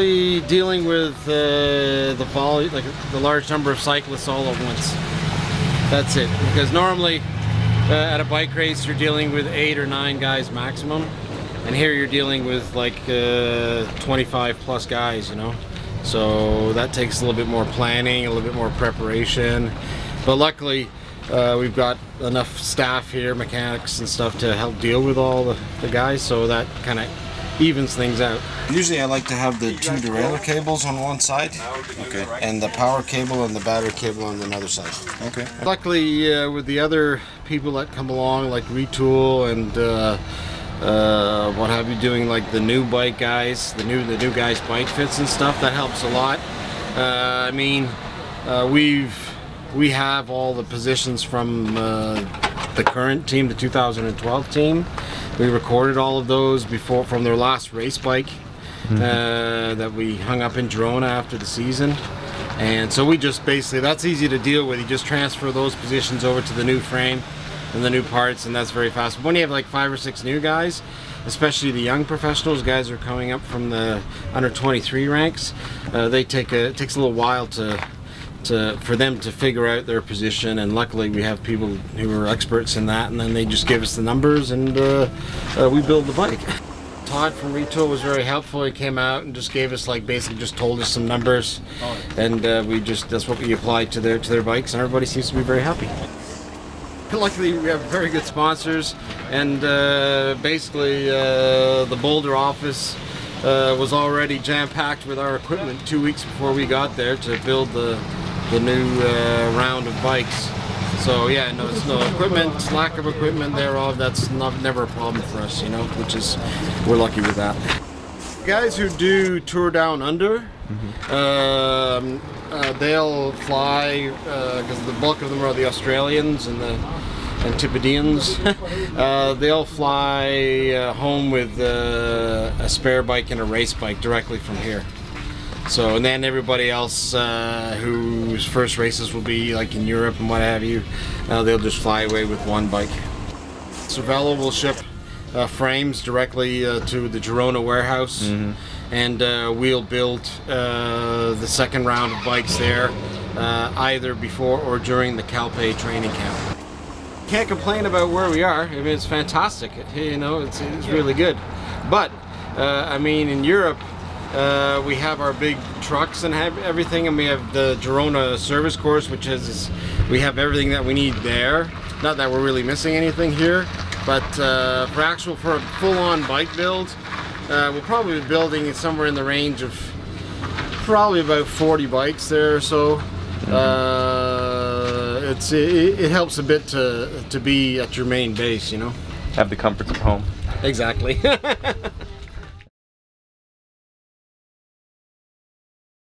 dealing with uh, the vol like the large number of cyclists all at once. That's it. Because normally uh, at a bike race you're dealing with eight or nine guys maximum, and here you're dealing with like uh, 25 plus guys. You know, so that takes a little bit more planning, a little bit more preparation. But luckily. Uh, we've got enough staff here, mechanics and stuff to help deal with all the, the guys, so that kind of evens things out. Usually I like to have the two derailleur cables on one side. Okay. And the power cable and the battery cable on the other side. Okay. Luckily, uh, with the other people that come along, like Retül and uh, uh, what have you, doing like the new bike guys, the new the new guys bike fits and stuff, that helps a lot. Uh, I mean, uh, we've we have all the positions from uh, the current team, the 2012 team. We recorded all of those before from their last race bike uh, that we hung up in Girona after the season. And so we just basically, that's easy to deal with. You just transfer those positions over to the new frame and the new parts, and that's very fast. But when you have like five or six new guys, especially the young professionals, guys who are coming up from the under 23 ranks, uh, they take a, it takes a little while to to for them to figure out their position and luckily we have people who are experts in that and then they just give us the numbers and uh, uh, we build the bike. Todd from Retül was very helpful. He came out and just gave us like basically just told us some numbers. And uh, we just that's what we applied to their to their bikes and everybody seems to be very happy. Luckily we have very good sponsors and uh, basically uh, the Boulder office uh, was already jam-packed with our equipment two weeks before we got there to build the the new uh, round of bikes. So yeah, no, it's no equipment, lack of equipment thereof. That's not never a problem for us, you know, which is we're lucky with that. Guys who do tour down under, um, uh, they'll fly because the bulk of them are the Australians and the Antipodeans. uh, they'll fly uh, home with uh, a spare bike and a race bike directly from here. So, and then everybody else uh, whose first races will be like in Europe and what have you, uh, they'll just fly away with one bike. Cervelo will ship uh, frames directly uh, to the Girona warehouse, and uh, we'll build uh, the second round of bikes there, uh, either before or during the Calpe training camp. Can't complain about where we are. I mean, it's fantastic. You know, it's, it's really good. But uh, I mean, in Europe, uh, we have our big trucks and have everything, and we have the Girona service course, which is we have everything that we need there. Not that we're really missing anything here, but uh, for actual for a full-on bike build, uh, we'll probably be building somewhere in the range of probably about 40 bikes there or so. Uh, it's it, it helps a bit to to be at your main base, you know. Have the comforts of home. Exactly.